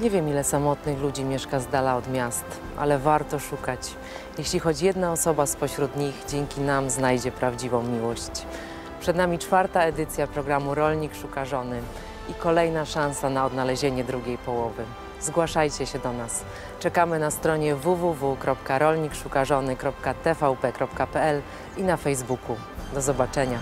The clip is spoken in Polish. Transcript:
Nie wiem, ile samotnych ludzi mieszka z dala od miast, ale warto szukać. Jeśli choć jedna osoba spośród nich dzięki nam znajdzie prawdziwą miłość. Przed nami czwarta edycja programu Rolnik Szuka Żony i kolejna szansa na odnalezienie drugiej połowy. Zgłaszajcie się do nas. Czekamy na stronie www.rolnikszukażony.tvp.pl i na Facebooku. Do zobaczenia.